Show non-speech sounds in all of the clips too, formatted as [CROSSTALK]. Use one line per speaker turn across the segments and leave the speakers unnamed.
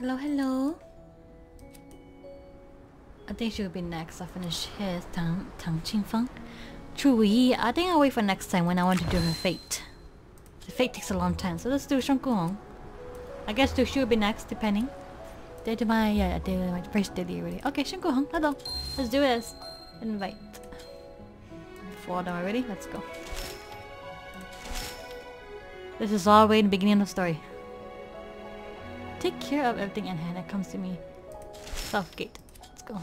Hello, hello. I think she will be next. I'll finish his Tang Tang Qingfeng. True Yi. I think I'll wait for next time when I want to do her fate. The fate takes a long time, so let's do Shang Gong. I guess do she will be next, depending. Did my yeah, I did my first daily already. Okay, Shang Gong. Let's. Let's do this. Invite. Four them already. Let's go. This is all way in the beginning of the story. Take care of everything in hand that comes to me. Southgate. Let's go.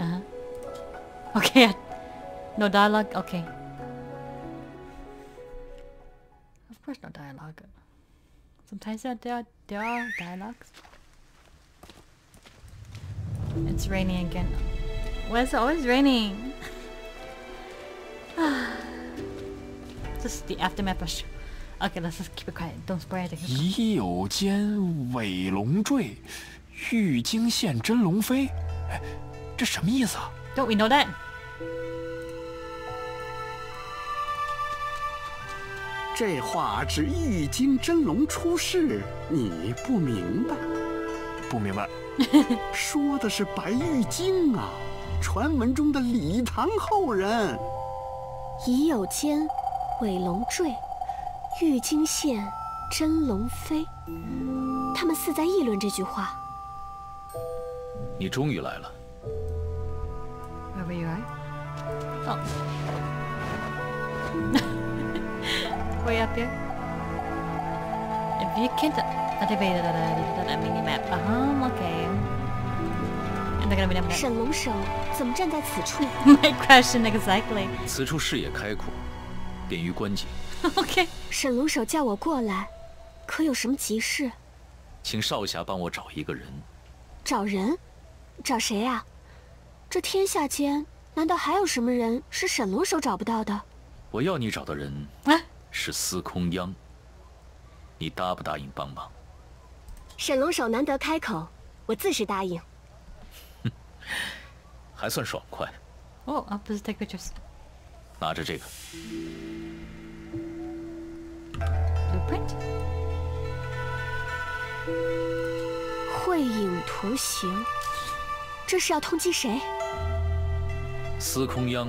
Uh-huh. Okay. [LAUGHS] No dialogue? Okay. Of course no dialogue. Sometimes there, are, there are dialogues. It's raining again. Why is it always raining? [LAUGHS] Just the aftermath of sh- Okay, let's just keep it quiet. Don't spoil anything.
已有间尾龙坠，玉京县真龙飞。哎，这什么意思啊
？Don't we know that?
这话指玉京真龙出世，你不明白？
不明白。
说的是白玉京啊，传闻中的李唐后人。
已有间，尾龙坠，玉京县真龙飞。他们似在议论这句话。
你终于来了。
Wherever you are. Oh. Way up here. If you can't activate the, mini map. Uh huh, okay. And they're gonna be map.
沈龙首怎么站在此处
？My question exactly.
此处视野开阔，便于观景，[LAUGHS]
okay.
沈龙首叫我过来，可有什么急事？
请少侠帮我找一个人。
找人？找谁呀、这天下间难道还有什么人是沈龙首找不到的？
我要你找的人
Ah,
是司空央，你答不答应帮忙？
沈龙首难得开口，我自是答应。[LAUGHS]
还算爽快。
oh, pictures.
拿着这个
，Blueprint?
绘影图形，这是要通缉谁？
司空央，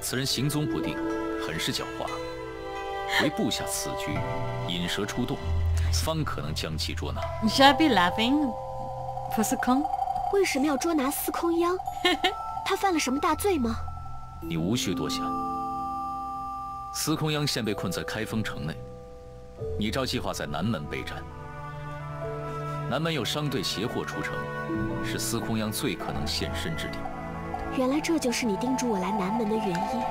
此人行踪不定，很是狡猾，为部下此局，引蛇出洞，方可能将其捉拿。
Should I be laughing? Pusukong?
为什么要捉拿司空央？[LAUGHS] 他犯了什么大罪吗？
你无需多想。司空央现被困在开封城内，你照计划在南门备战。南门有商队携货出城，是司空央最可能现身之地。
原来这就是你叮嘱我来南门的原因。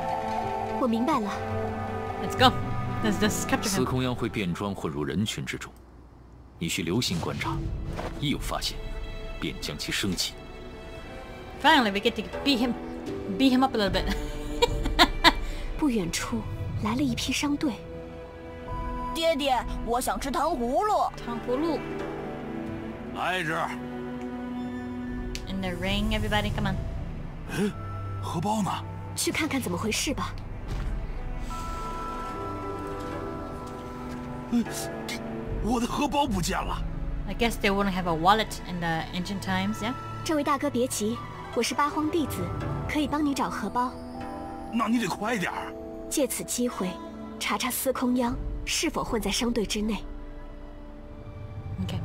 我明白了
，Let's go. Let's just capture
司.空央会变装混入人群之中，你需留心观察，一有发现，便将其升级。
Finally, we get to beat him, beat him up a little bit. [LAUGHS]
不远处来了一批商队。
爹爹，我想吃糖葫芦。
糖葫芦
来一只。
in the ring, everybody, come on.
哎，荷包呢？
去看看怎么回事吧。
我的荷包不见了。
I guess they wouldn't have a wallet in the ancient times, yeah?
这位大哥别急， 我是八荒弟子，可以帮你找荷包。
那你得快点儿。
借此机会，查查司空央是否混在商队之内。
Okay.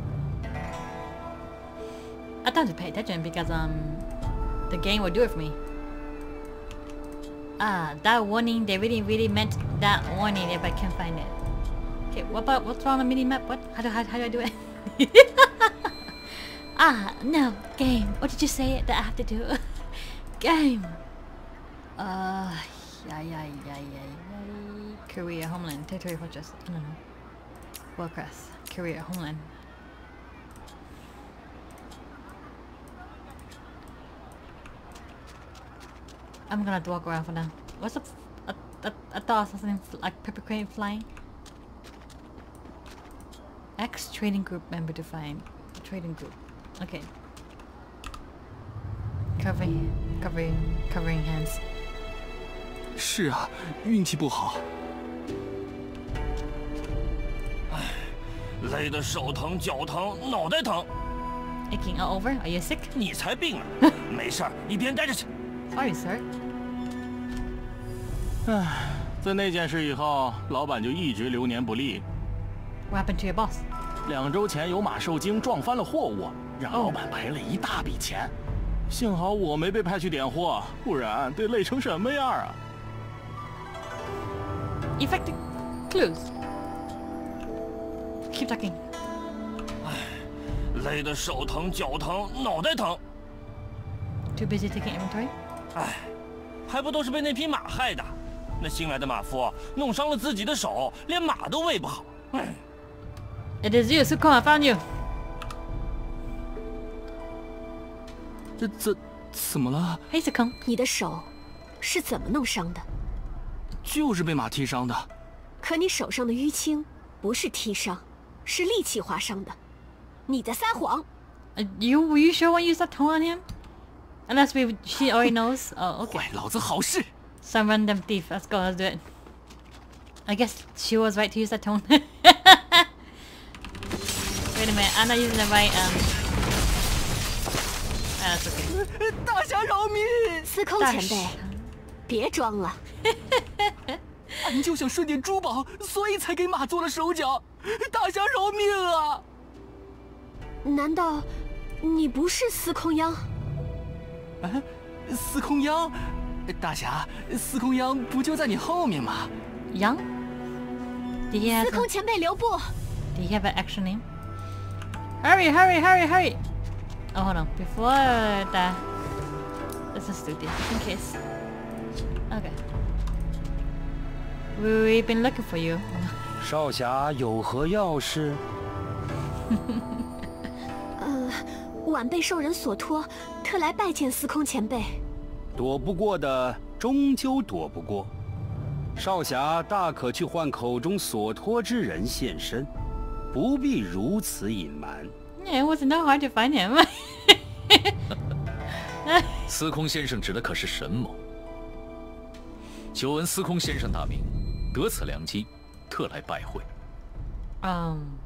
I thought to pay attention because um the game would do it for me. Ah, that warning, they really really meant that warning if I can find it. Okay, what about what's on the mini map? What how do how, how do I do it? Ah, no, game. What did you say that I have to do? [LAUGHS] game. Uh yeah yeah yeah yeah yeah Korea, homeland, territory fortress. I don't know. Warcraft, Korea, homeland. I'm gonna walk around for now. What's up? I, I, I thought something like pepper crane flying. X trading group member to find. Trading group. Okay. Covering, covering, covering hands.
是啊，运气不好。
累得手疼、脚疼、脑袋疼。
Aching all over? Are you sick?
你才病呢！没事儿，一边待着去。
Sorry, [LAUGHS] sir.
自那件事以后，老板就一直流年不利。
What happened to your boss?
两周前有马受惊撞翻了货物，让老板赔了一大笔钱。幸好我没被派去点货，不然得累成什么样啊
！Effective clues. Keep talking.
累得手疼、脚疼、脑袋疼。
Too busy taking inventory?
哎，还不都是被那匹马害的？那新来的马夫弄伤了自己的手，连马都喂不好。唉，
It is you, Sukon. I found you.
这怎怎么了？
Hey, Sukon.
你的手是怎么弄伤的？
就是被马踢伤的。
可你手上的淤青不是踢伤，是利器划伤的。你在撒谎！
Uh, you were you sure when you start on him? Unless we she already knows. Oh, okay. [LAUGHS]
坏老子好事！
Some random thief. Let's go. Let's do it. I guess she was right to use that tone. [LAUGHS] Wait a minute, I'm not using the right... uh... uh... uh...
大侠饶命！
司空前辈，别装了，[LAUGHS]
俺就想顺点珠宝，所以才给马做了手脚。大侠饶命啊，
难道你不是司空央？
司空央，大侠，司空央不就在你后面吗？
杨，
司空前辈留步。
Hurry! Hurry! Hurry! Hurry! Oh, hold on. Before that, let's just do this in case. Okay. We've been looking for you. [LAUGHS]
少侠有何要事？
呃，晚辈受人所托，特来拜见司空前辈。
躲不过的，终究躲不过。少侠大可去唤口中所托之人现身， [LAUGHS] 不必如此隐瞒。
Yeah, it wasn't that hard to find him.
司空先生指的可是沈某。久闻司空先生大名，得此良机，特来拜会。
um.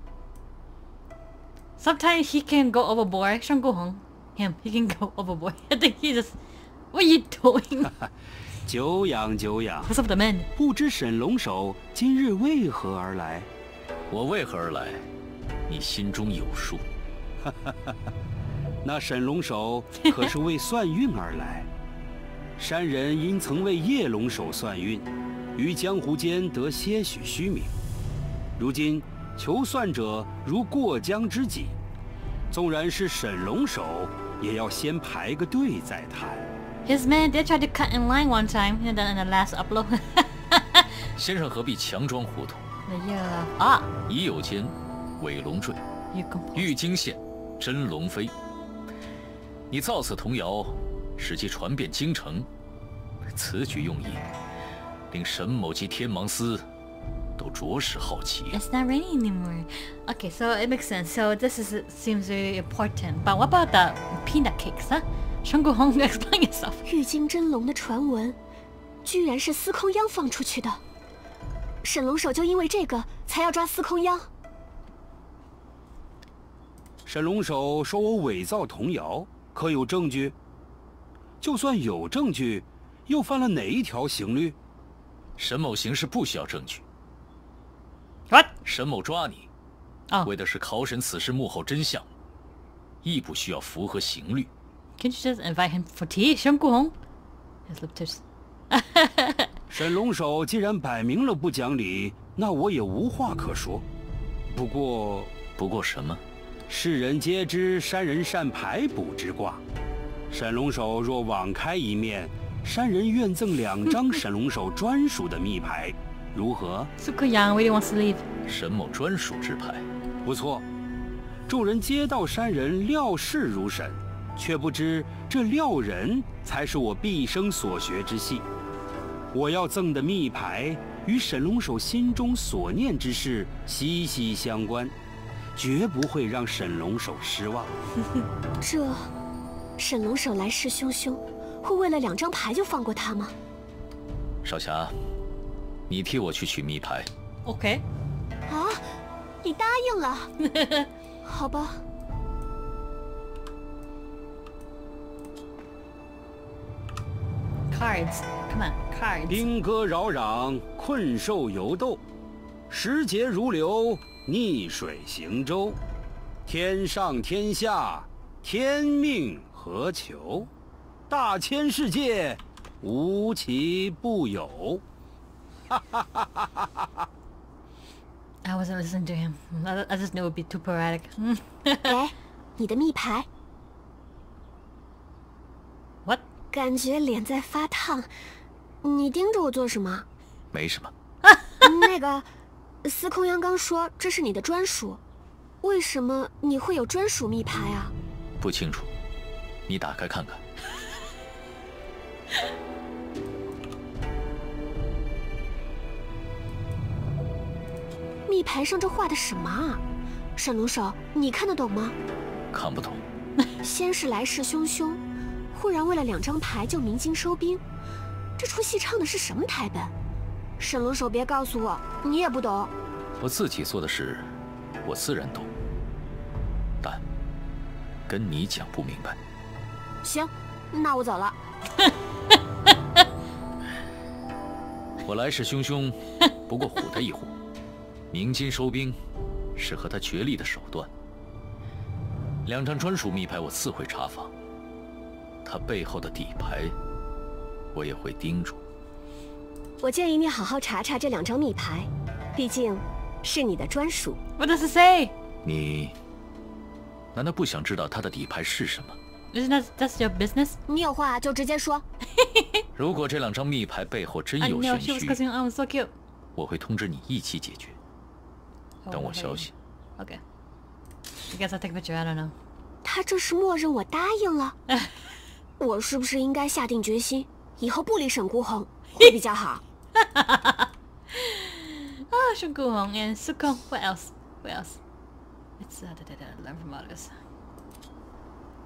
Sometimes he can go overboard. Shang Hong, him, he can go overboard. I think he just. What are you doing?
久仰久仰
，What's up, the man?
不知沈龙首今日为何而来？
我为何而来，你心中有数。[LAUGHS]
那沈龙首可是为算运而来。山人因曾为叶龙首算运，于江湖间得些许虚名。如今求算者如过江之鲫，纵然是沈龙首，也要先排个队再谈。
His man did try to cut in line one time, and then in the last upload. [LAUGHS]
先生何必强装糊涂？
Year of ah,
已有间，尾龙坠.玉京县，真龙飞。你造此童谣，使其传遍京城，此举用意，令沈某及天芒司都着实好奇。
It's not raining anymore. Okay, so it makes sense. So this is seems very important. But what about the peanut cakes, huh? Shang Guhong, explain yourself.
玉京真龙的传闻，居然是司空央放出去的。沈龙首就因为这个才要抓司空央。
沈龙首说我伪造童谣，可有证据？就算有证据，又犯了哪一条刑律？
沈某行事不需要证据
，What?
沈某抓你
，Oh,
为的是考审此事幕后真相，亦不需要符合刑律。
can't you just invite him for tea, Shang Hong? His lip tips. [LAUGHS] [LAUGHS]
沈龙首既然摆明了不讲理，那我也无话可说。不过，
不过什么？
世人皆知山人善排卜之卦，沈龙首若网开一面，山人愿赠两张沈龙首专属的密牌，如何
？Suko Yang really wants to leave.
沈某专属之牌。
不错。众人皆道山人料事如神，却不知这料人才是我毕生所学之系。我要赠的密牌与沈龙首心中所念之事息息相关，绝不会让沈龙首失望。[LAUGHS]
这沈龙首来势汹汹，会为了两张牌就放过他吗？
少侠，你替我去取密牌。
Okay.
啊，你答应了，[LAUGHS] 好吧。
Cards. Come on, cards.
兵戈扰攘，困兽犹斗；时节如流，逆水行舟。天上天下，天命何求？大千世界，无奇不有。
I wasn't listening to him. I, I just knew it would be too poetic.
给，你的密牌。
what?
感觉脸在发烫，你盯着我做什么？
没什么。[LAUGHS]
那个，司空阳刚说这是你的专属，为什么你会有专属密牌啊？
不清楚，你打开看看。
密牌上这画的什么啊？沈龙手，你看得懂吗？
看不懂。
先是来势汹汹，忽然为了两张牌就鸣金收兵，这出戏唱的是什么台本？沈龙手，别告诉我你也不懂。
我自己做的事，我自然懂，但跟你讲不明白。
行，那我走了。[LAUGHS]
我来势汹汹，不过唬他一唬；鸣金收兵，是和他决力的手段。两张专属密牌我自会查访，他背后的底牌，我也会盯住。
我建议你好好查查这两张密牌，毕竟是你的专属。
What does it say？
你难道不想知道他的底牌是什么
？Is that that's your business？
你有话就直接说。[LAUGHS]
如果这两张密牌背后真有玄虚，我会通知你一起解决。等我消息。
Okay. Guess I. I don't know.
他这是默认我答应了。[LAUGHS] 我是不是应该下定决心，以后不理沈孤红会比较好？ [LAUGHS] [LAUGHS]
Oh, Shunguhong and Sukong. What else? What else? Let's uh, da, da, da, learn from others.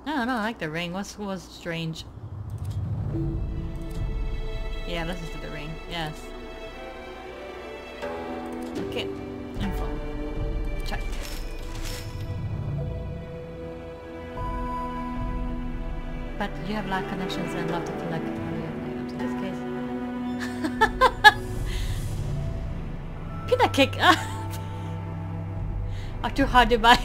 I don't know. I like the ring. What's was strange? Yeah, let's just do the ring. Yes. Okay. Info. Check. But you have a lot of connections and love to items. In this case. Peanut cake! Are too hard to buy.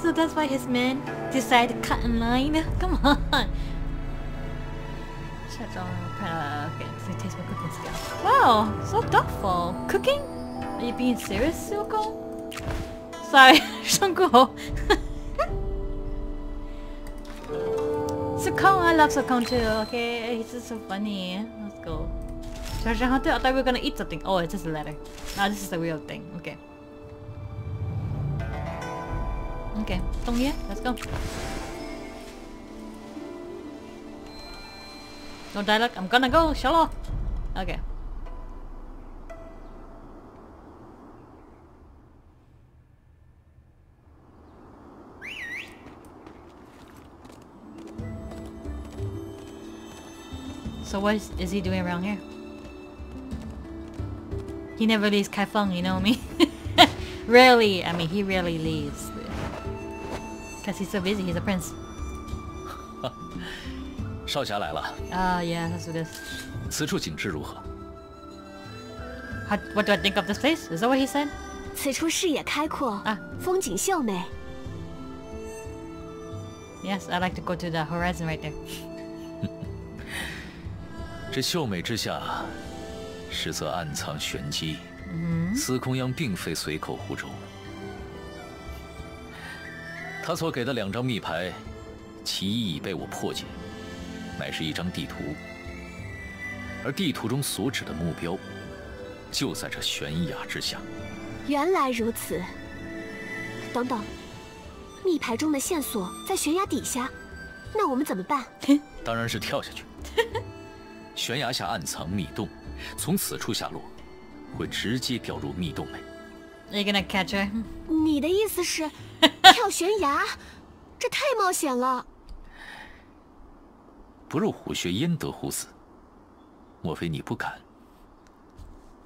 so that's why his men decided to cut in line? Come on! Shut on okay, so taste my cooking skills. Wow, so thoughtful. Cooking? Are you being serious, Silko? Sorry, [LAUGHS] Shunko. Sukong, I love Sukong too, okay? He's just so funny. Let's go. Treasure hunter? I thought we were gonna eat something. Oh, it's just a letter. Ah, this is the real thing. Okay. Okay, Tong here. Let's go. No dialogue. I'm gonna go. Shalom. Okay. So what is, is he doing around here? He never leaves Kaifeng, you know me? [LAUGHS] rarely, I mean, he rarely leaves. Because he's so busy, he's a prince. [LAUGHS]
少侠来了，
Ah, yeah, let's do this.
此处景致如何？
How, what do I think of this place? Is that what he said?
此处视野开阔
啊
风景秀美。
Yes, I like to go to the horizon right there.
这秀美之下，实则暗藏玄机。司空央并非随口胡诌，他所给的两张密牌，其一已被我破解，乃是一张地图，而地图中所指的目标，就在这悬崖之下。
原来如此。等等，密牌中的线索在悬崖底下，那我们怎么办？
当然是跳下去。[LAUGHS] 悬崖下暗藏密洞，从此处下落，会直接掉入密洞内。
Are you gonna catch her?
你的意思是 [LAUGHS] 跳悬崖？这太冒险了。
不入虎穴，焉得虎子？莫非你不敢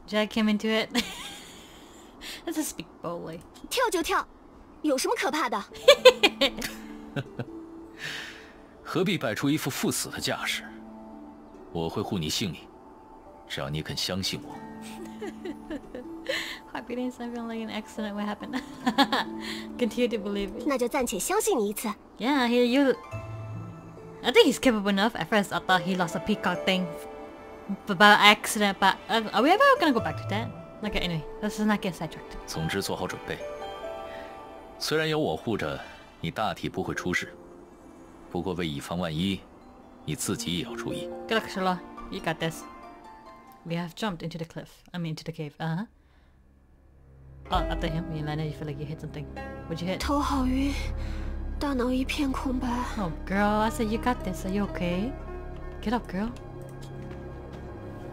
？？Jack came into it. [LAUGHS] Let's speak boldly.
跳就跳，有什么可怕的？[LAUGHS]
何必摆出一副赴死的架势？我会护你性命，只要你肯相信我。
Didn't something like an accident what happened. Continue to believe.
那就暂且相信你一次。
Yeah, he you. I think he's capable enough. At first, I thought he lost a peacock thing but by accident, but uh, are we ever gonna go back to that? Okay, anyway, let's not get sidetracked.
总之，做好准备。虽然有我护着，你大体不会出事。不过为以防万一，你自己也要注意。
Good luck, Shala. You got this. We have jumped into the cliff. I mean, into the cave. Uh huh. Oh, after him, when you landed, you feel like you hit something. What'd you hit?
头好晕，大脑一片空白。
Oh, girl, I said you got this. Are you okay? Get up, girl.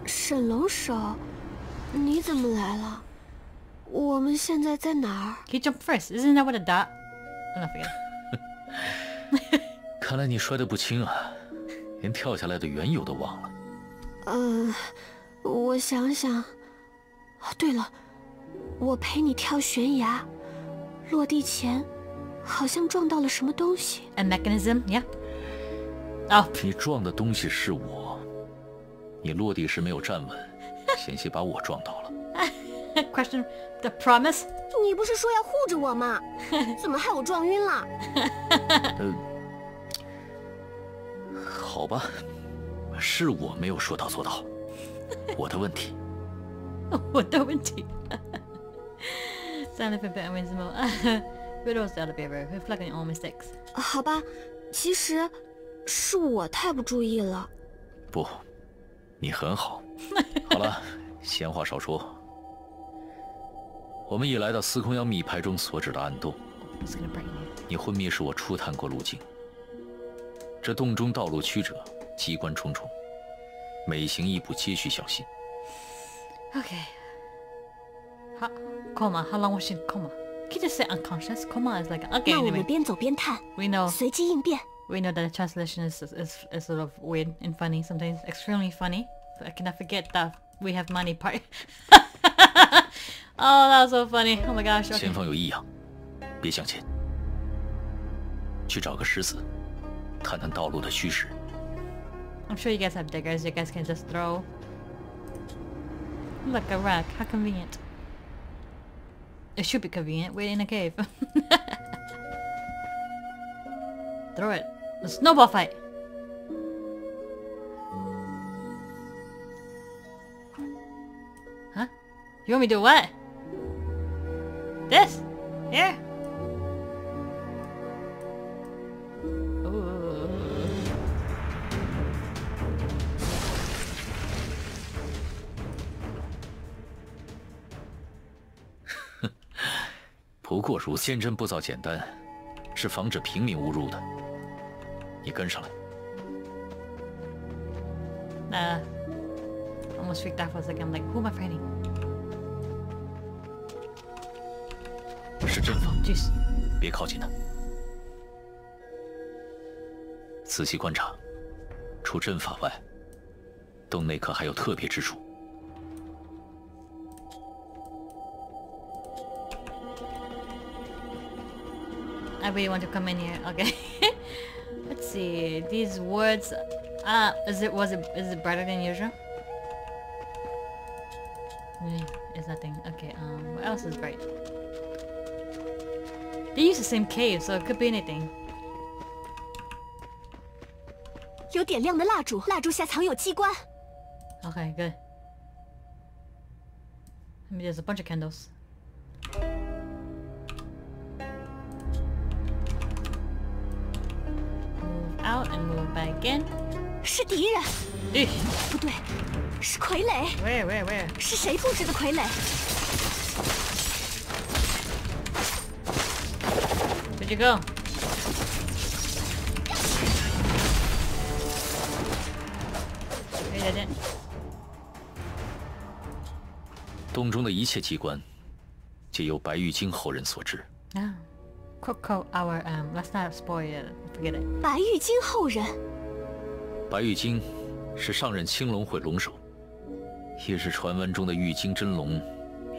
沈龙手，你怎么来了？我们现在在哪儿？
He jumped first. Isn't that what a dot? Oh, no, forget it. [LAUGHS]
看来你摔得不轻啊， 连跳下来的缘由都忘了。
嗯，我想想。哦，对了，我陪你跳悬崖，落地前好像撞到了什么东西。
A mechanism, yeah. Oh,
你撞的东西是我，你落地时没有站稳，险些把我撞到了。[LAUGHS]
question the promise.
你不是说要护着我吗？[LAUGHS] 怎么害我撞晕了？
呃，好吧。是我没有说到做到。[LAUGHS] 我的问题。[LAUGHS]
我的问题。[LAUGHS]
好吧其实是我太不注意了。
不你很好。好了闲话少说。我们已来到司空妖密牌中所指的暗洞。你昏迷时我初探过路径。这洞中道路曲折，机关重重，每行一步皆需小心。
Okay. Coma. How long was she in coma? Can you just say unconscious? Coma is like okay.
那我们边走边探
，we know
随机应变。
we know that the translation is, is is sort of weird and funny sometimes, extremely funny. But I cannot forget that we have money part. oh, that was so funny. Oh my gosh.
前方有异样，别向前。去找个石子，探探道路的虚实。
I'm sure you guys have diggers. You guys can just throw. Look, a rack. How convenient. It should be convenient. We're in a cave. [LAUGHS] throw it. A snowball fight. Huh? You want me to do what? This? Here?
如坚贞步骤简单，是防止平民误入的。你跟上来。
Nah. Almost freaked out for a second. I'm like, who am I fighting?
是阵法.别靠近他。仔细观察，除阵法外，洞内可还有特别之处。
I really want to come in here. Okay. [LAUGHS] Let's see. These words. Uh, is it was it is it brighter than usual? Mm, It's nothing. Okay. Um, what else is bright? They use the same cave, so it could be anything.
有点亮的蜡烛，蜡烛下藏有机关。
Okay, good. I mean, there's a bunch of candles.
是敌人。
诶
不对是傀儡。
喂喂喂。
是谁布置的傀儡？
别急 go 别别
洞中的一切机关皆由白玉京后人所制。
cookco ourmlastnineofspoyeahforgetit
白玉京后人。
白玉京是上任青龙会龙首，也是传闻中的玉京真龙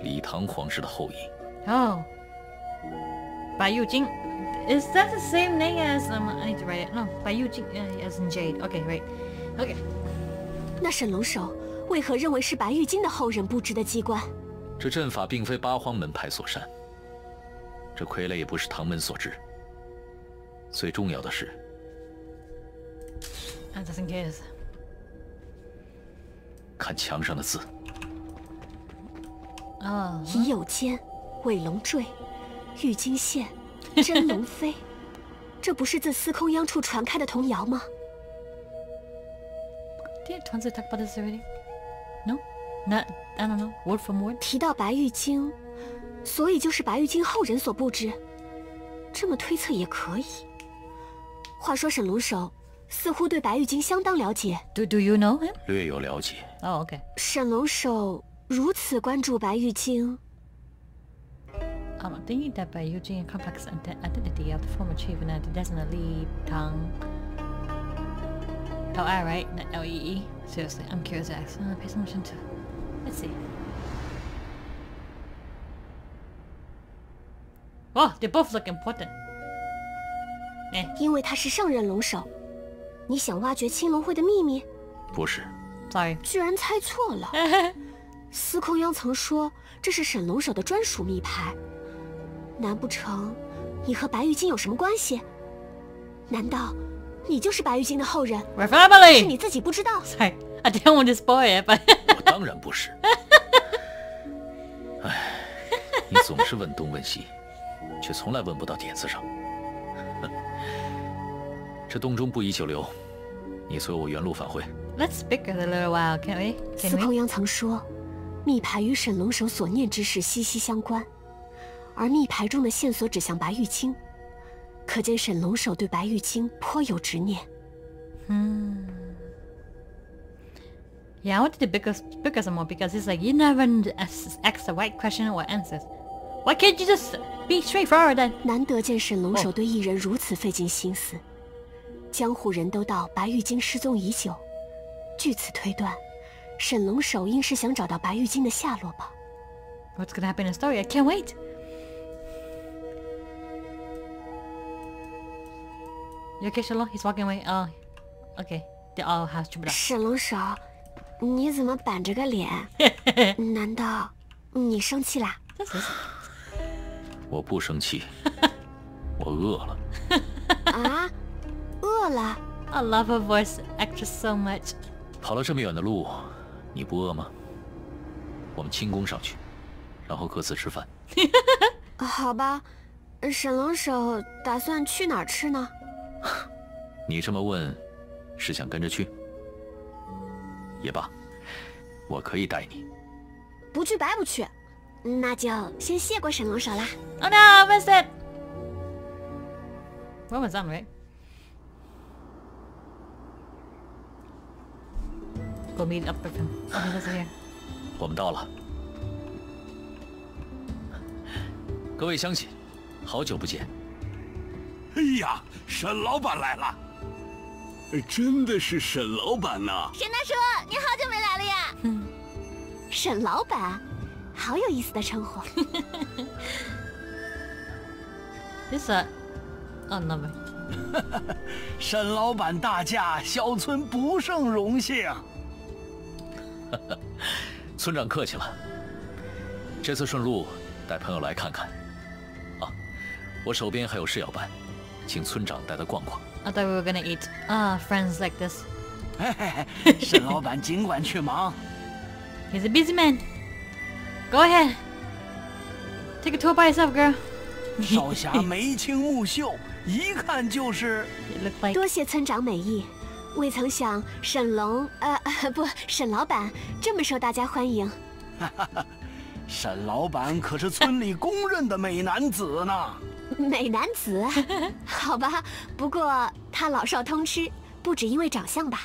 李唐皇室的后裔。
哦，白玉京，Is that the same name as um? I need to write it. No，白玉京，as in Jade. Okay, right. Okay.
那沈龙首为何认为是白玉京的后人布置的机关？
这阵法并非八荒门派所擅，这傀儡也不是唐门所制。最重要的是。
Anderson。
看墙上的字。
啊、
已有肩，尾龙坠，玉金线，[LAUGHS] 真龙飞。这不是自司空央处传开的童谣吗
？No，I don't know word for word。
提到白玉京，所以就是白玉京后人所不知。这么推测也可以。话说沈龙首，似乎对白玉京相当了解
，Do, do you know him?
略有了解。
Oh, okay.
沈龙首如此关注白玉京
，I'm thinking that by using a complex ident- identity of the former chief and that doesn't lead Tang. Oh, I right, not L E E. Seriously, I'm curious. X. Uh, pay some attention to. Let's see. Oh, they both look important. Eh,
因为他是上任龙首。你想挖掘青龙会的秘密，
不是
，sorry.
居然猜错了。[LAUGHS] 司空央曾说这是沈龙首的专属密牌，难不成你和白玉京有什么关系？难道你就是白玉京的后人
？We're
是.你自己不知道
？Sorry, I didn't want to spoil it, but [LAUGHS]
我当然不是。哎，你总是问东问西，却从来问不到点子上。哼这洞中不宜久留，你随我原路返回。
let's speak a little while, can we?
司空?央曾说，密牌与沈龙首所念之事息息相关，而密牌中的线索指向白玉清，可见沈龙首对白玉清颇有执念。
Hmm. Yeah, I wanted to pick us, pick us some more because it's like you never ask, ask the right question or answers. Why can't you just be straightforward then?
难得见沈龙首
哦
对一人如此费尽心思。江湖人都道白玉京失踪已久，据此推断，沈龙首应是想找到白玉京的下落吧。
What's gonna happen in the story? I can't wait. You okay, Shalom? He's walking away. Oh, okay. They all have to be
沈龙首，你怎么板着个脸？难道你生气啦？
我不生气，我饿了。
啊，饿了
？I love her voice actress so much.
跑了这么远的路，你不饿吗？我们轻功上去，然后各自吃饭。[LAUGHS]
好吧，沈龙首打算去哪儿吃呢？[LAUGHS]
你这么问，是想跟着去？也罢，我可以带你。
不去白不去，那就先谢过沈龙首啦。
Oh no, I missed it! Where was that, right? Go meet up with him. Oh, he was here.
我们到了。各位乡亲，好久不见。
哎呀，沈老板来了！真的是沈老板呐、
沈大叔，你好久没来了呀！嗯沈老板，好有意思的称呼。
This uh oh no way.
沈老板大驾，小村不胜荣幸。
村长客气了。这次顺路带朋友来看看。啊，我手边还有事要办，请村长带他逛逛。
I thought we were gonna eat. Ah, friends like this.
沈老板尽管去忙。
He's a busy man. Go ahead. Take a tour by yourself, girl.
少侠眉清目秀，一看就是。
多谢村长美意，未曾想沈龙，呃，呃 [LAUGHS] 不，沈老板这么受大家欢迎。[LAUGHS]
沈老板可是村里公认的美男子呢。[LAUGHS]
美男子啊，好吧，不过他老少通吃，不止因为长相吧？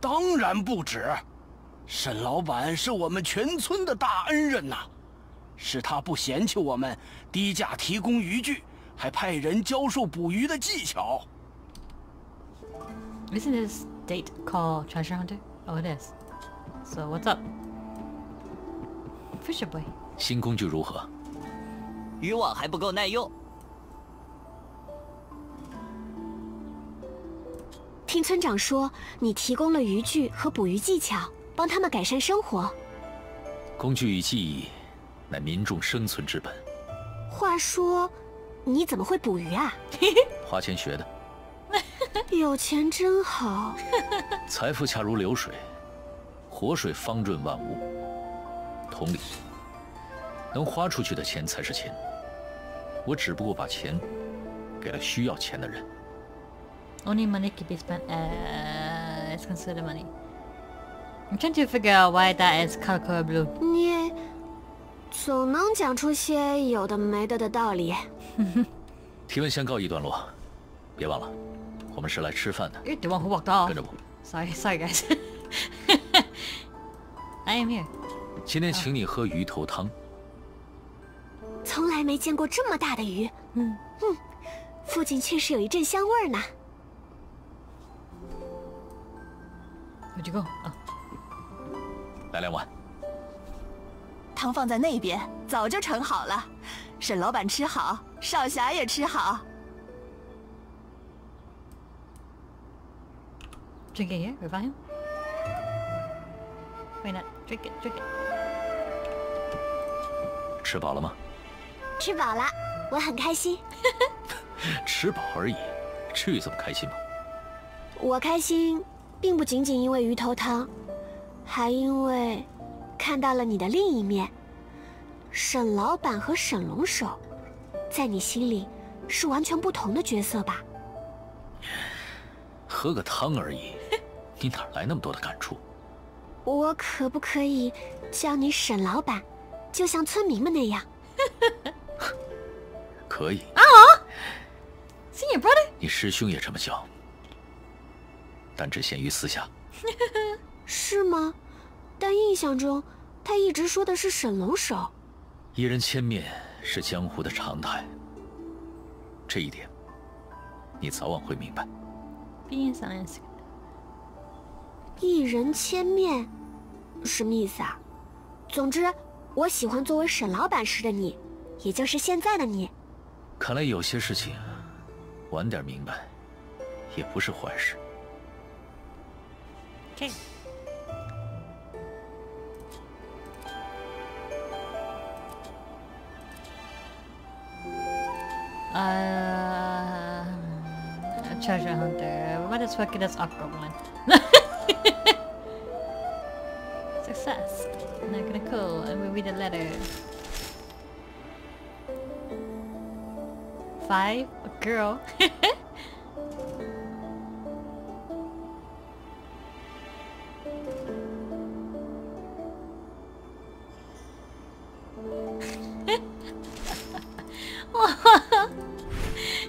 当然不止，沈老板是我们全村的大恩人呐、是他不嫌弃我们低价提供渔具，还派人教授捕鱼的技巧。
Isn't this date called Treasure Hunter? Oh, it is. So what's up? Fisher boy.
新工具如何？
渔网还不够耐用。
听村长说，你提供了渔具和捕鱼技巧，帮他们改善生活。
工具与技艺，乃民众生存之本。
话说，你怎么会捕鱼啊？
花钱学的。
有钱真好。
财富恰如流水，活水方润万物。同理，能花出去的钱才是钱。我只不过把钱给了需要钱的人。
Only money can be spent as considered money. I'm trying to figure out why that is color blue.
你总能讲出些有的没的的道理。
提问先告一段落，别忘了，我们是来吃饭的。跟着我。
Sorry, sorry guys. I am here.
今天请你喝鱼头汤。
从来没见过这么大的鱼。
嗯
嗯，附近确实有一阵香味儿呢。
You go? Oh.
来两碗。
汤放在那边，早就盛好了。沈老板吃好，少侠也吃好。
Drink it here. Revive him. Why not? Drink it. Drink it.
吃饱了吗？
吃饱了，我很开心。[LAUGHS]
吃饱而已，至于这么开心吗？
我开心，并不仅仅因为鱼头汤，还因为看到了你的另一面。沈老板和沈龙首，在你心里是完全不同的角色吧？
喝个汤而已，你哪来那么多的感触？
我可不可以叫你沈老板，就像村民们那样？[LAUGHS]
可以。
啊！See your brother？
你师兄也这么叫，但只限于私下。[LAUGHS]
是吗？但印象中，他一直说的是沈龙首。
一人千面是江湖的常态，这一点你早晚会明白。
一人千面。什么意思啊？总之我喜欢作为沈老板时的你也就是现在的你。
看来有些事情晚点明白也不是坏事。
这个呃 treasurehunterwhatisfuckingthisupperone Success. Not gonna call And we read a letter. Five. A girl. [LAUGHS]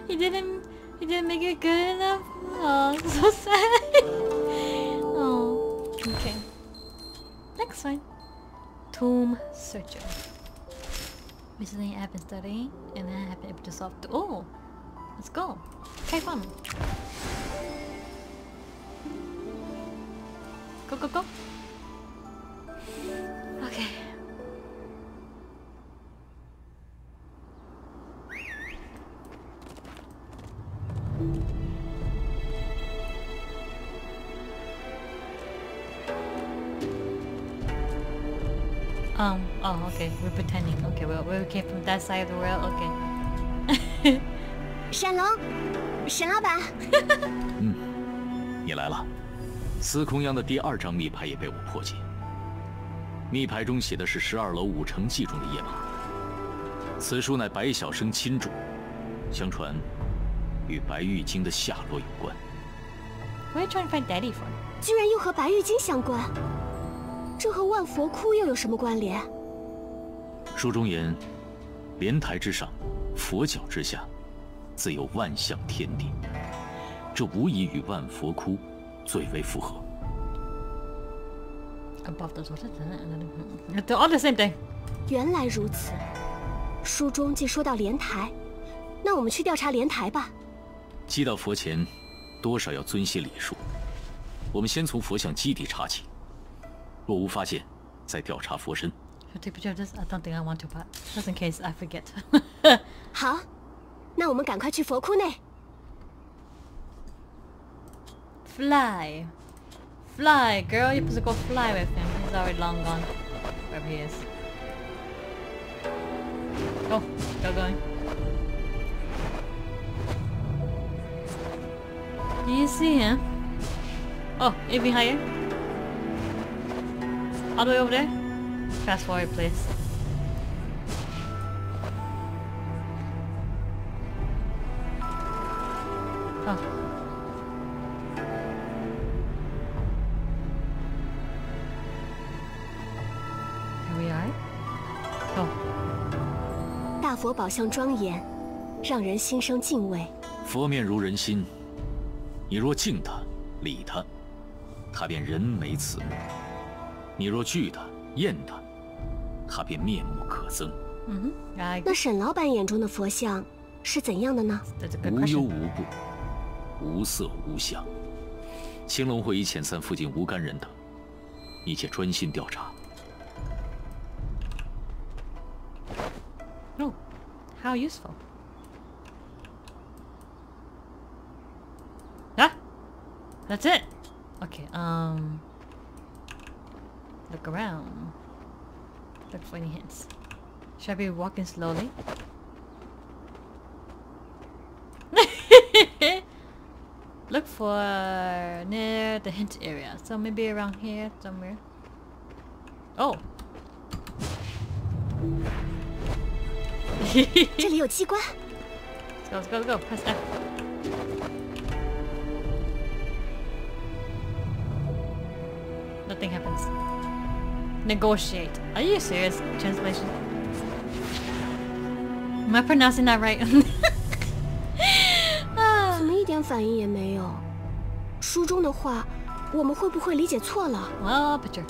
he didn't he didn't make it good enough. Oh, so [LAUGHS] sad. Recently I've been studying and I have been able to solve the oh let's go. Okay fun. Go go go. Okay. We're pretending. Okay, well, we came from that side of the world. Okay.
沈龙，沈老板，嗯
你来了。司空央的第二张密牌也被我破解。密牌中写的是十二楼五城记中的页码。此书乃白晓生亲著，相传与白玉京的下落有关。
You trying to find Daddy for?
居然又和白玉京相关，这和万佛窟又有什么关联？
书中言：莲台之上，佛脚之下，自有万象天地。这无疑与万佛窟最为符合。
Above the water. They're all the same thing.
原来如此，书中既说到莲台，那我们去调查莲台吧。
祭到佛前，多少要遵些礼数。我们先从佛像基底查起，若无发现，再调查佛身。
Should I take a picture of this? I don't think I want to, but just in case I forget. [LAUGHS]
好，那我们赶快去佛窟内。
fly. Fly, girl. You're supposed to go fly with him. He's already long gone. Wherever he is. Go. Go going. Do you see him? Oh, even higher? All the way over there? Fast forward, please. Oh. Here we are. Oh,
大佛宝相庄严，让人心生敬畏。
佛面如人心，你若敬他、礼他，他便人美此目；你若惧他、厌他，他便面目可憎。
嗯，
那沈老板眼中的佛像，是怎样的呢？
无忧无怖，无色无相。青龙会已遣散附近无干人等，你且专心调查。
Oh, how useful! Ah, that's it. Okay, um, look around. Look for any hints. Should I be walking slowly? [LAUGHS] look for near the hint area. So maybe around here somewhere. Oh.
这里有机关，
Let's go, let's [LAUGHS] go, let's go. Press F. Nothing happens. Negotiate. Are you serious? Translation. Am I pronouncing that right? [LAUGHS] 啊
怎么一点反应也没有？书中的话，我们会不会理解错了？
well, picture.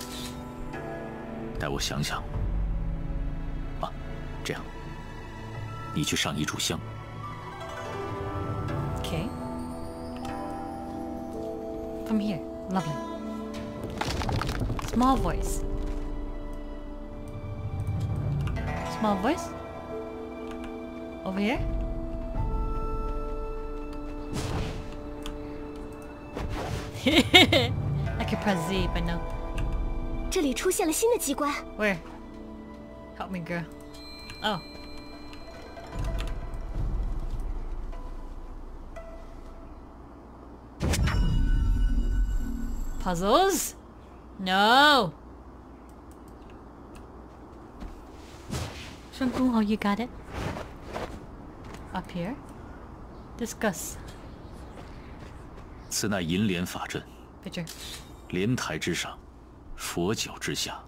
待我想想。啊，这样，你去上一炷香，
Okay. From here. Lovely. Small voice. Small voice. Over here. [LAUGHS] I could press Z, but no.
这里出现了新的机关，
Where? Help me, girl. Oh. Puzzles? No. Shun Kung Ho, you got it. Up here. Discuss.
此乃银莲法阵
，Picture.
莲台之上，佛脚之下。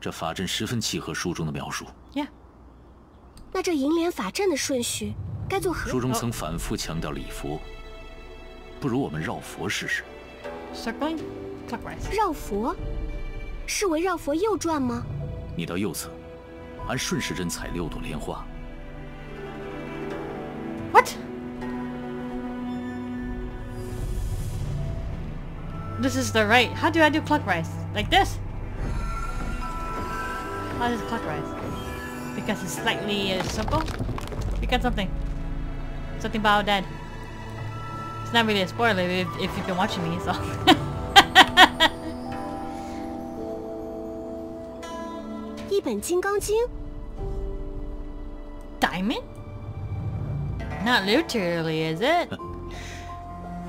这法阵十分契合书中的描述。
Yeah.
那这银莲法阵的顺序该做何？
书中曾反复强调礼佛，不如我们绕佛试试。
Circling. Clockwise.
绕佛，是围绕佛右转吗？
你到右侧，按顺时针采六朵莲花，
What? This is the right. How do I do clockwise? Like this? How is it clockwise? Because it's slightly uh, simple? Because something. Something about that. It's not really a spoiler if, if you've been watching me, so. [LAUGHS]
一本《金刚经》
，Diamond? Not literally, is it?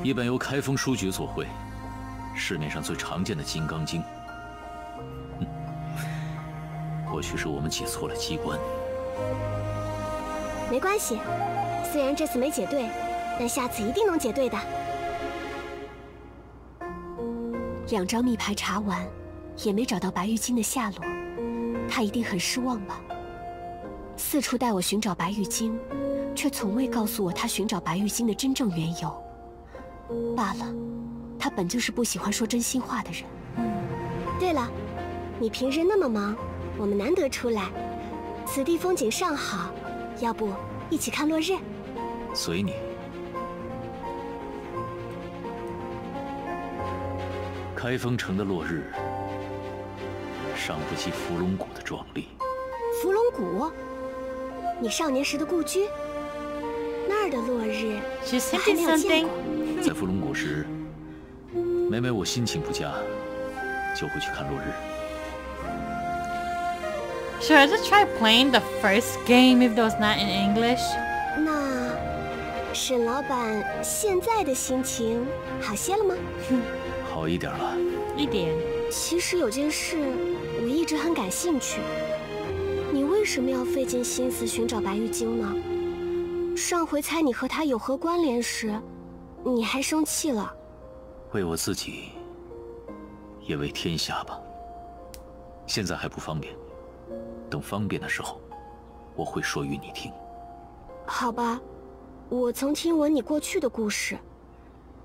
一本由开封书局所绘，市面上最常见的《金刚经》。嗯或许是我们解错了机关。
没关系，虽然这次没解对，但下次一定能解对的。两张密牌查完，也没找到白玉京的下落，他一定很失望吧？四处带我寻找白玉京，却从未告诉我他寻找白玉京的真正缘由。罢了，他本就是不喜欢说真心话的人。对了，你平日那么忙，我们难得出来，此地风景尚好，要不一起看落日？
随你。开封城的落日尚不及伏龙谷的壮丽。
伏龙谷，你少年时的故居，那儿的落日我还没有见过。
在伏龙谷时，每每我心情不佳，就会去看落日。
Should I just try playing the first game if it was not in English?
那沈老板现在的心情好些了吗？
好一点了，
一点。
其实有件事直很感兴趣，你为什么要费尽心思寻找白玉京呢？上回猜你和他有何关联时，你还生气了。
为我自己，也为天下吧。现在还不方便，等方便的时候，我会说与你听。
好吧，我曾听闻你过去的故事，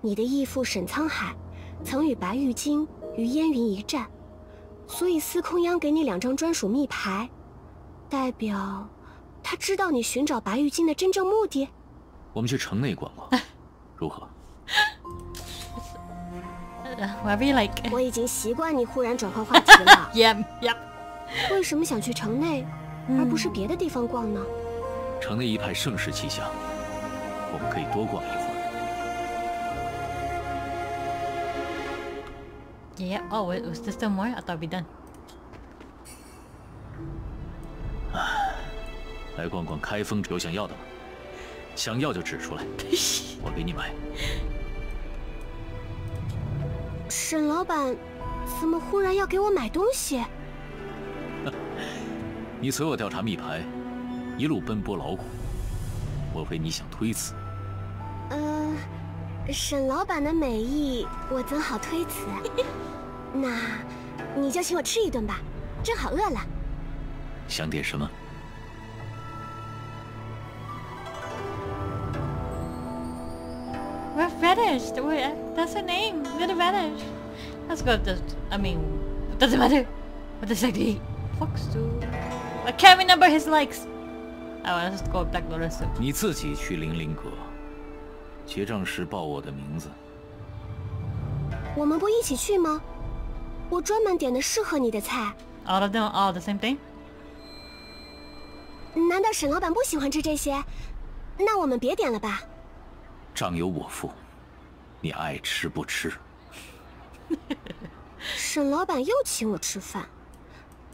你的义父沈沧海曾与白玉京于烟云一战，所以司空央给你两张专属密牌，代表他知道你寻找白玉京的真正目的。
我们去城内逛逛，[LAUGHS] 如何？[LAUGHS]
Uh, whatever you like.
我已经习惯你忽然转换话题了。[LAUGHS]
Yep, yep.
为什么想去城内，而不是别的地方逛呢？
城内一派盛世气象，我们可以多逛一会
Yeah. Oh, was there still more? I thought we done. [SIGHS]
来逛逛开封，有想要的吗？想要就指出来，[LAUGHS] 我给你买。
沈老板，怎么忽然要给我买东西？[LAUGHS]
你随我调查密牌，一路奔波劳苦，莫非你想推辞？
呃，沈老板的美意我怎好推辞？那你就请我吃一顿吧，正好饿了。
想点什么
？We're finished. We're, that's her name. Little Vanish. Let's go. To, I mean, it doesn't matter. What does to eat? Fox too. I can't remember his likes. Oh, let's just go Black Lotus soup.
你自己去零陵阁，结账时报我的名字。
我们不一起去吗？我专门点的适合你的菜。
All of them are all the same thing.
难道沈老板不喜欢吃这些？那我们别点了吧。
账由我付，你爱吃不吃？[LAUGHS]
沈老板又请我吃饭，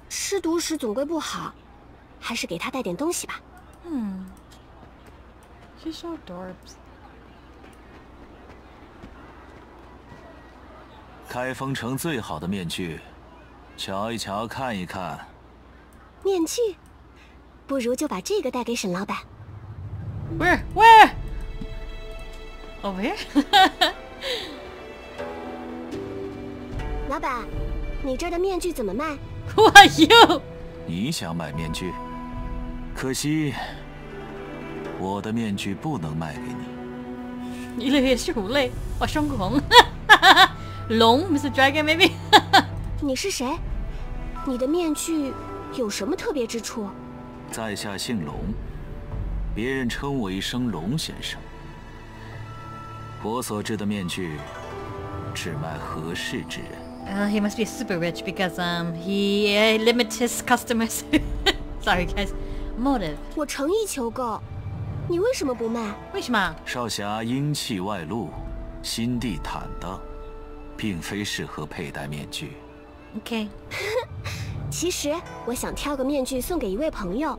吃独食总归不好，还是给他带点东西吧。
Hmm. She's so adorbs.
开封城最好的面具，瞧一瞧，看一看。
面具，不如就把这个带给沈老板。
Where? Where? Over here?
老板，你这儿的面具怎么卖
？Who are you?
你想买面具，可惜我的面具不能卖给你。
你累也是虎类？哦，孙悟空。龙，Mr. Dragon maybe?
你是谁？你的面具有什么特别之处？
在下姓龙，别人称我一声龙先生。我所制的面具，只卖合适之人。
Uh, he must be super rich because um he uh, limits his customers. Sorry guys. Motive.
我诚意求购，你为什么不卖？
为什么？
少侠英气外露，心地坦荡，并非适合佩戴面具。
Okay. [LAUGHS]
其实我想挑个面具送给一位朋友，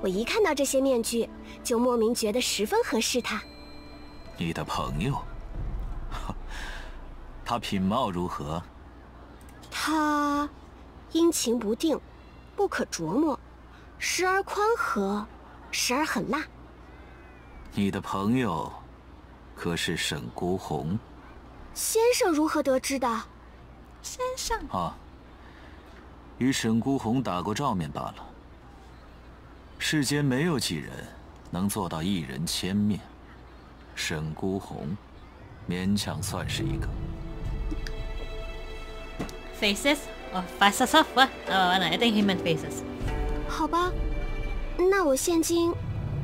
我一看到这些面具，就莫名觉得十分合适他。
你的朋友，[LAUGHS] 他品貌如何？
他阴晴不定，不可琢磨，时而宽和，时而狠辣。
你的朋友，可是沈孤鸿
先生如何得知的？
先生。
啊？与沈孤鸿打过照面罢了。世间没有几人能做到一人千面，沈孤鸿勉强算是一个。
Faces? Or faces off? What? Oh, no, I think he meant faces.
好吧，那我现今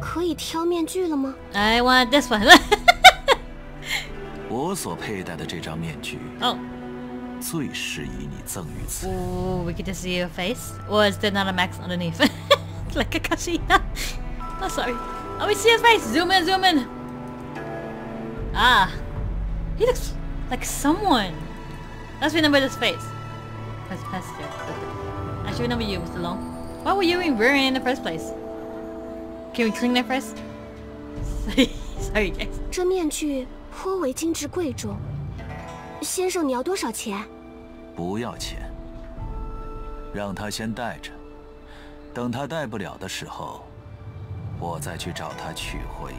可以挑面具了吗
？I want this one.
我所佩戴的这张面具，
oh.
最适宜你赠予此人。
Ooh, we get to see your face. Or is there not a max underneath? [LAUGHS] like Kakashi. [LAUGHS] oh, sorry. Oh, we see his face. Zoom in, zoom in. Ah. He looks like someone. Let's remember this face. Press, press here. I should remember you, Mr. Long. What were you even wearing in the first place? Can we clean that first? Sorry, [LAUGHS] sorry guys.
这面具 颇为精致贵重。先生，你要多少钱？
不要钱，让他先带着，等他带不了的时候，我再去找他取回。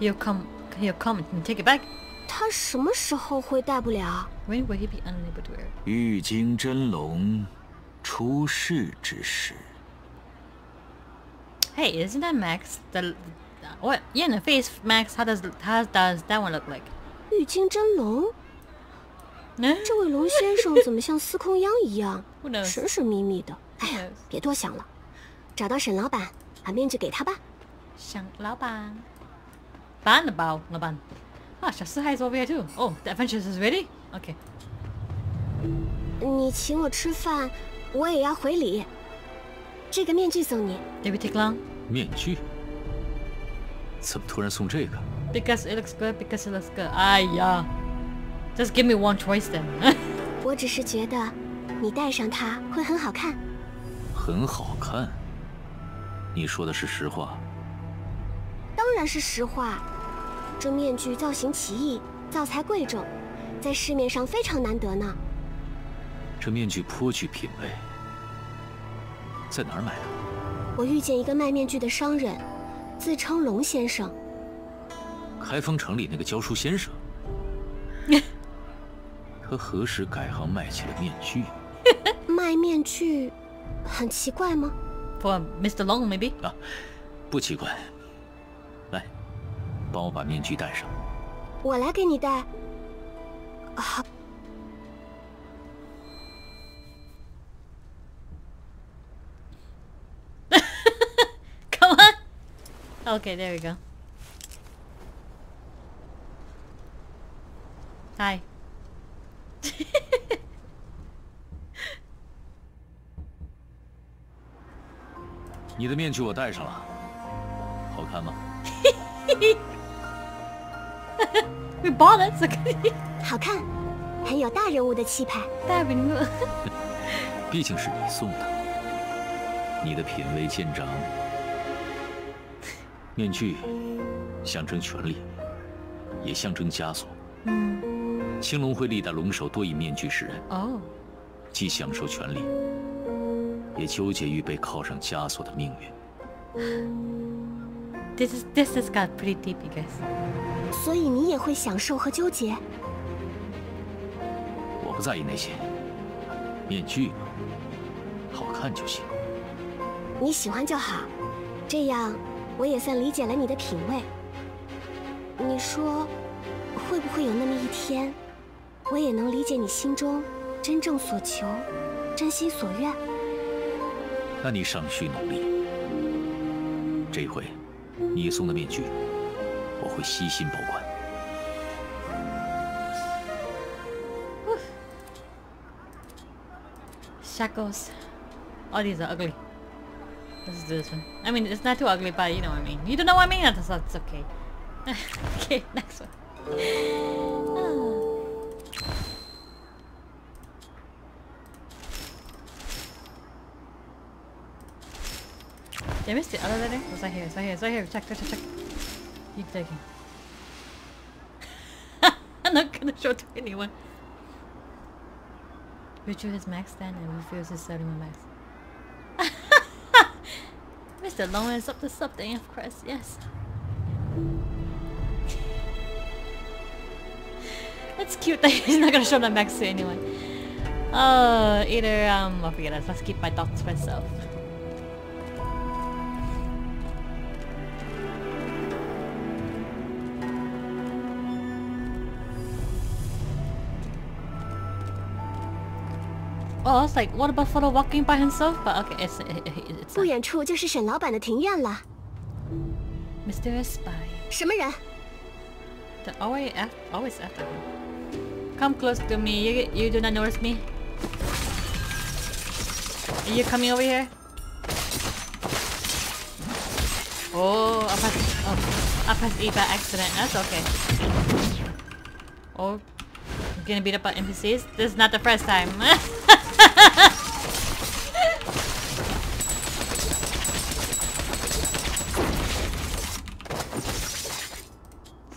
He'll come, he'll come and take it back.
他什么时候会带不了
？When will he be unable to wear
玉京真龙出世之时
，Hey, isn't that Max? The what? Yeah, in the face, Max. How does how does that one look like?
玉京真龙，
No.
这位龙先生怎么像司空央一样
Who knows?
神神秘秘的？哎呀
Who knows?，
别多想了，找到沈老板，把面具给他吧。
想老板，板[LAUGHS] 的包，老板。Ah, 小四 is over here too. Oh, the adventures is ready. Okay.
你请我吃饭，我也要回礼。这个面具送你，
Did we take long?
面具？ 怎么突然送这个
？Because it looks good. Because it looks good. Ah, yeah. Just give me one choice then. [LAUGHS]
我只是觉得你戴上它会很好看。
很好看。你说的是实话？
当然是实话，这面具造型奇异，造材贵重，在市面上非常难得呢。
这面具颇具品味，在哪儿买的？
我遇见一个卖面具的商人，自称龙先生。
开封城里那个教书先生。[LAUGHS] 他何时改行卖起了面具？
卖面具，很奇怪吗
？For Mr. Long, maybe.
啊，不奇怪。来，帮我把面具戴上。
我来给你戴。好，
ok there we go 哎，
你的面具我戴上了，好看吗？[LAUGHS]
好看，很有大人物的气派。[LAUGHS]
毕竟是你送的，你的品味见长。面具象征权力，也象征枷锁。青龙会历代龙首多以面具示人
，Oh.
既享受权力，也纠结于被铐上枷锁的命运。
This is this has got pretty deep, guys.
所以你也会享受和纠结。
我不在意那些，面具嘛，好看就行。
你喜欢就好，这样我也算理解了你的品味。你说，会不会有那么一天，我也能理解你心中真正所求、真心所愿？
那你尚需努力。这回，你送的面具，我会悉心保管。
Shackles. all these are ugly. Let's do this one. I mean, it's not too ugly, but you know what I mean. You don't know what I mean? That's, that's okay. [LAUGHS] okay, next one. Ah. Did I miss the other letter? It's right here, it's right here, it's right here. Check, check, check, check. Keep taking. [LAUGHS] I'm not gonna show to anyone. Withdrew his max then and refuses selling my max. Mr. Is up to something, of course, yes. That's cute that [LAUGHS] he's not gonna show the max to anyone. Uh, either, um, I'll forget it. Let's keep my thoughts to myself. Oh, I was like, what about Photo walking by himself? But okay, it's, it, it, it's
不
not.
远处就是沈老板的庭院了。
Mysterious spy.
什么人？
They're always, af always after him. come close to me. You you do not notice me. Are you coming over here? Oh, I pressed, oh, I pressed E by accident. That's okay. Oh, I'm gonna beat up on NPCs. This is not the first time. [LAUGHS] [LAUGHS]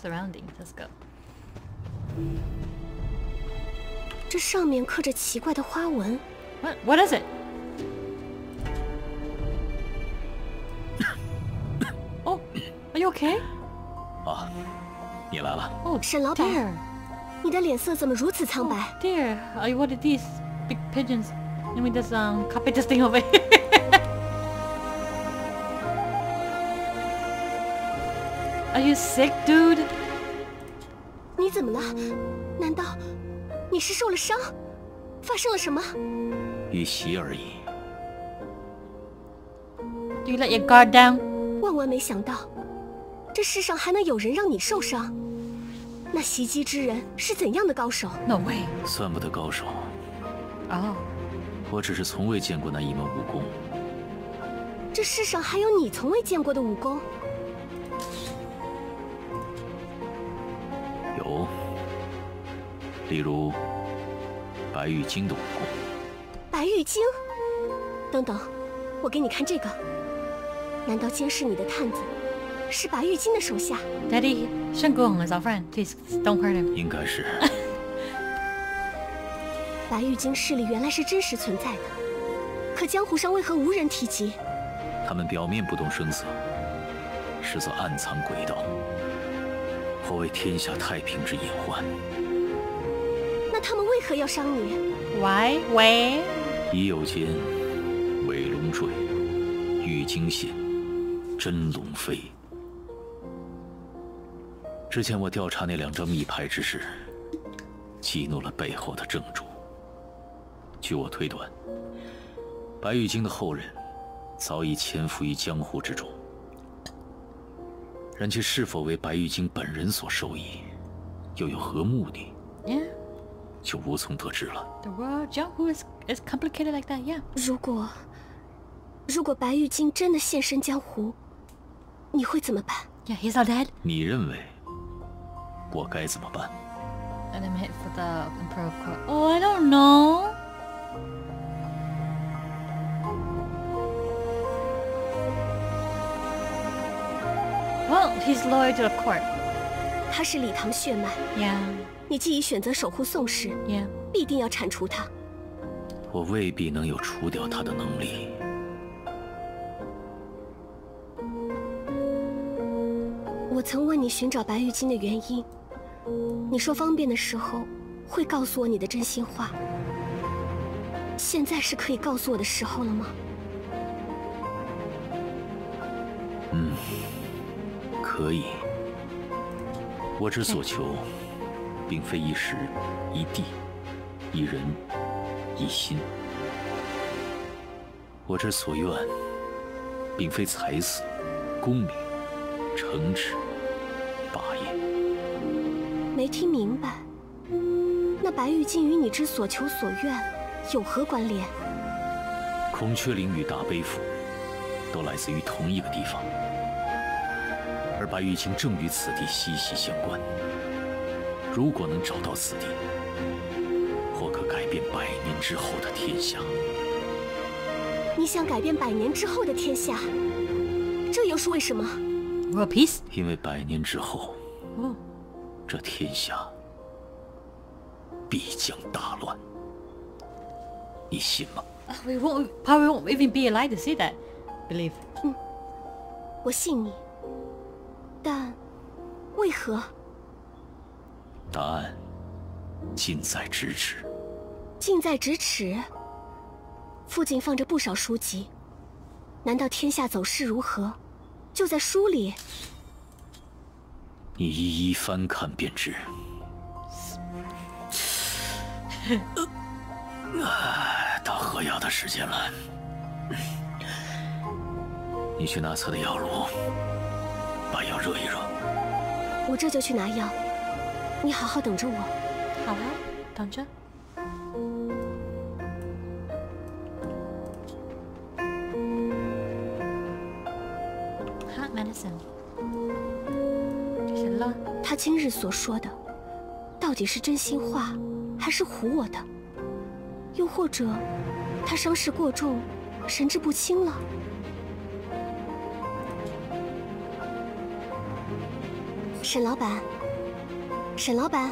Surroundings. Let's go.
这上面刻着奇怪的花纹，
What? What is it? oh, are you okay?
啊，你来了。
Oh,
沈老板
dear.
你的脸色怎么如此苍白？
Dear, are you one of these Big pigeons? Let me just um copy this thing over here. Are you sick, dude?
你怎么了？难道你是受了伤？发生了什么？
遇袭而已。
Do you let your guard down?
万万没想到，这世上还能有人让你受伤。那袭击之人是怎样的高手
？No way.
算不得高手，
Oh,
我只是从未见过那一门武功。
这世上还有你从未见过的武功？
有，例如白玉京的武功。
白玉京？等等，我给你看这个。难道监视你的探子是白玉京的手下
？Daddy, Shen Gong is our friend. Please don't hurt him.
应该是
白玉京势力原来是真实存在的，可江湖上为何无人提及？
他们表面不动声色，实则暗藏诡道，或为天下太平之隐患。
那他们为何要伤你
？Why? Where?
已有间尾龙坠、玉京县、真龙飞。之前我调查那两张密牌之事，激怒了背后的正主。据我推断，白玉京的后人早已潜伏于江湖之中。然其是否为白玉京本人所授意，又有何目的
，Yeah.
就无从得知了。
The world Jianghu is is complicated like that. Yeah.
如果如果白玉京真的现身江湖，你会怎么办
？Yeah, he's not dead.
你认为我该怎么办
hit for the. Oh, I don't know. Well, he's loyal to the court.
他是李唐血脉
，Yeah,
你既已选择守护宋氏
，yeah.
必定要铲除他。
我未必能有除掉他的能力。
我曾问你寻找白玉金的原因，你说方便的时候会告诉我你的真心话。现在是可以告诉我的时候了吗？
可以，我之所求，并非一时、一地、一人、一心。我之所愿，并非财死、功名、城池、霸业。
没听明白。那白玉京与你之所求所愿有何关联？
孔雀翎与大悲府，都来自于同一个地方，而白玉清正与此地息息相关。如果能找到此地，或可改变百年之后的天下。
你想改变百年之后的天下，这又是为什么
？World peace?
因为百年之后
，Oh.
这天下必将大乱。你信吗
？We won't probably won't even be alive to see that. Believe.
我信你，但为何？
答案近在咫尺。
近在咫尺。附近放着不少书籍，难道天下走势如何，就在书里？
你一一翻看便知。唉 [LAUGHS] 到喝药的时间了，你去拿侧的药炉，把药热一热。
我这就去拿药，你好好等着我。
好啊。you? Hot medicine. 这是了。
他今日所说的，到底是真心话，还是唬我的？又或者，他伤势过重，神志不清了？沈老板，沈老板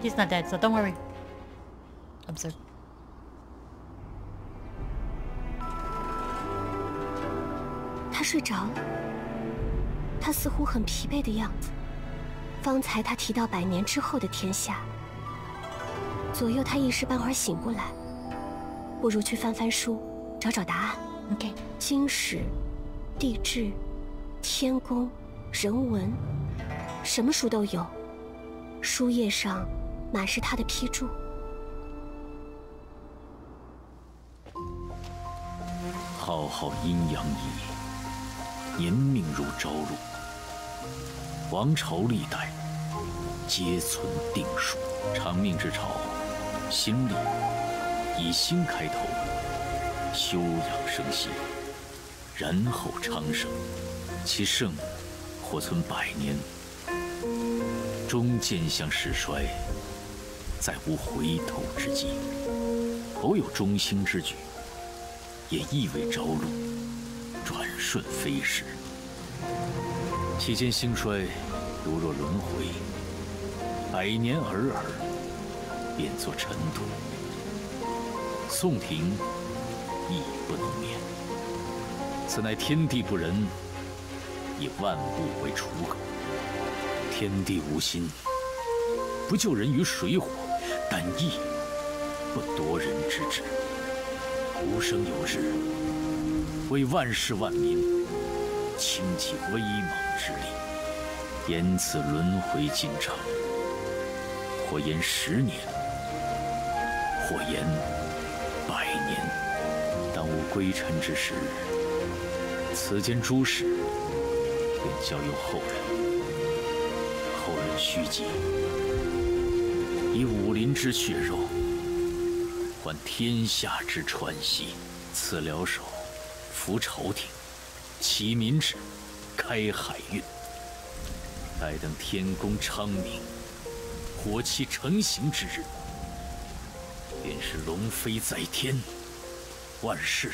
，He's not dead, so don't worry. Observe.
他睡着了。他似乎很疲惫的样子。方才他提到百年之后的天下，左右他一时半会儿醒过来，不如去翻翻书，找找答案。
Okay.
经史、地质、天工、人文，什么书都有。书页上满是他的批注。
浩浩阴阳仪，年命如朝露。王朝历代皆存定数，长命之朝，新历以辛开头，休养生息，然后昌盛，其盛或存百年，终渐向势衰，再无回头之计。偶有中兴之举，也意味朝露，转瞬飞逝。其间兴衰，如若轮回，百年尔尔，变作尘土。宋廷亦不能免。此乃天地不仁，以万物为刍狗。天地无心，不救人于水火，但亦不夺人之志。无生有日，为万世万民倾其威猛之力，言此轮回进程，或延十年，或延百年。当吾归尘之时，此间诸事交由后人。后人须记，以武林之血肉，换天下之喘息。此辽手，扶朝廷，启民智，开海运。待等天公昌明，火器成型之日，便是龙飞在天，万事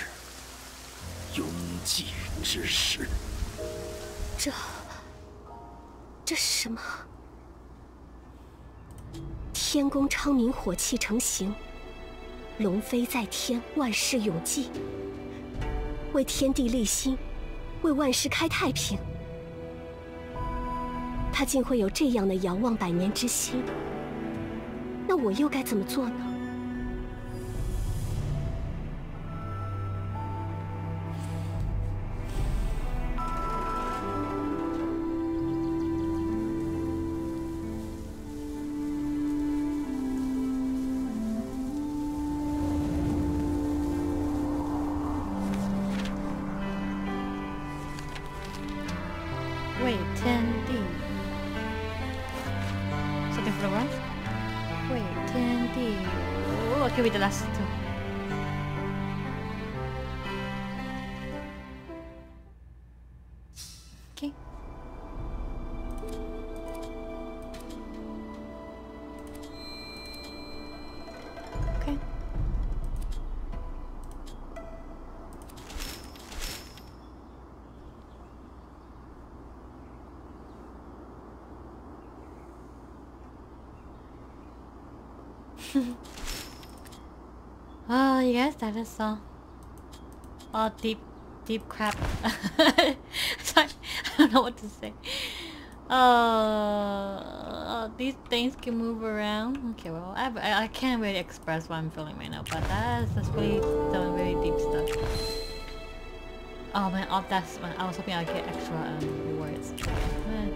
永继之时。
这，这是什么？天公昌明，火气成形，龙飞在天，万事永继。为天地立心，为万世开太平。他竟会有这样的遥望百年之心，那我又该怎么做呢？
That is so... Oh, deep, deep crap. [LAUGHS] Sorry, [LAUGHS] I don't know what to say. Uh, uh, these things can move around. Okay, well, I, I, can't really express what I'm feeling right now, but that's, that's really some really deep stuff. Oh man, oh, that's when I was hoping I'd get extra um, rewards.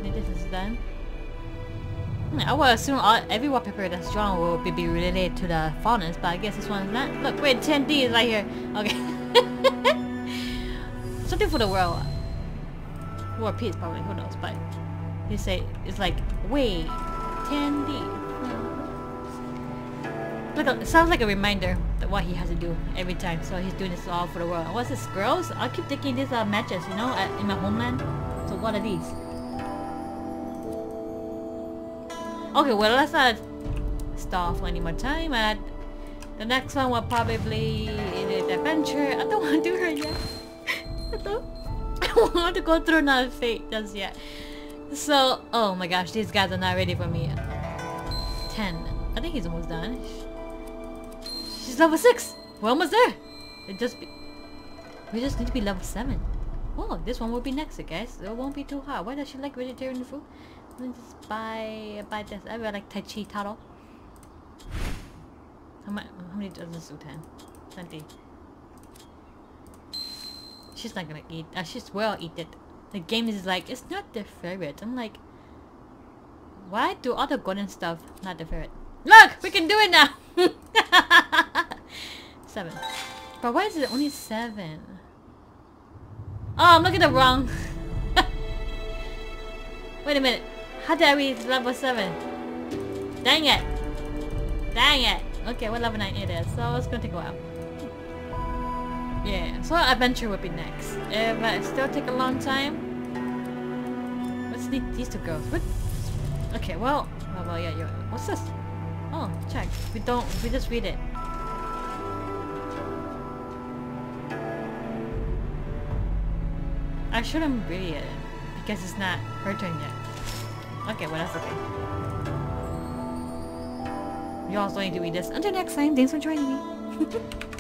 This is done. I would assume all, every wallpaper that's drawn will be, be related to the faunas, but I guess this one's not. Look, wait, 10D is right here. Okay. [LAUGHS] Something for the world. War peace, probably. Who knows? But you say it's like, wait, 10D. Hmm. Look, it sounds like a reminder that what he has to do every time. So he's doing this all for the world. What's this? girls? I keep taking these uh, matches, you know, in my homeland. So what are these? Okay, well let's not stall any more time. At the next one will probably in the adventure. I don't want to do her yet. I [LAUGHS] don't. I don't want to go through another fate just yet. So, oh my gosh, these guys are not ready for me. 10. I think he's almost done. She's level 6! We're almost there! It just be... We just need to be level 7. Oh, this one will be next, I guess. It won't be too hard. Why does she like vegetarian food? Me just buy, buy this. I really like Tai Chi Taro. How, much, how many does this 10? 20. She's not gonna eat. Uh, she's well eat it. The game is like, it's not their favorite. I'm like, why do all the golden stuff not their favorite? Look! We can do it now! [LAUGHS] seven. But why is it only seven? Oh, I'm looking at the wrong. [LAUGHS] Wait a minute. How did I reach level 7? Dang it! Dang it! Okay, what level 9 it is, so it's gonna take a while. Yeah, so adventure would be next. Eh, but it still take a long time, let's need these two girls. What? Okay, well, well, well yeah, yeah. What's this? Oh, check. We don't, we just read it. I shouldn't read it because it's not her turn yet. Okay, well that's okay. You also need to this. Until next time, thanks for joining me. [LAUGHS]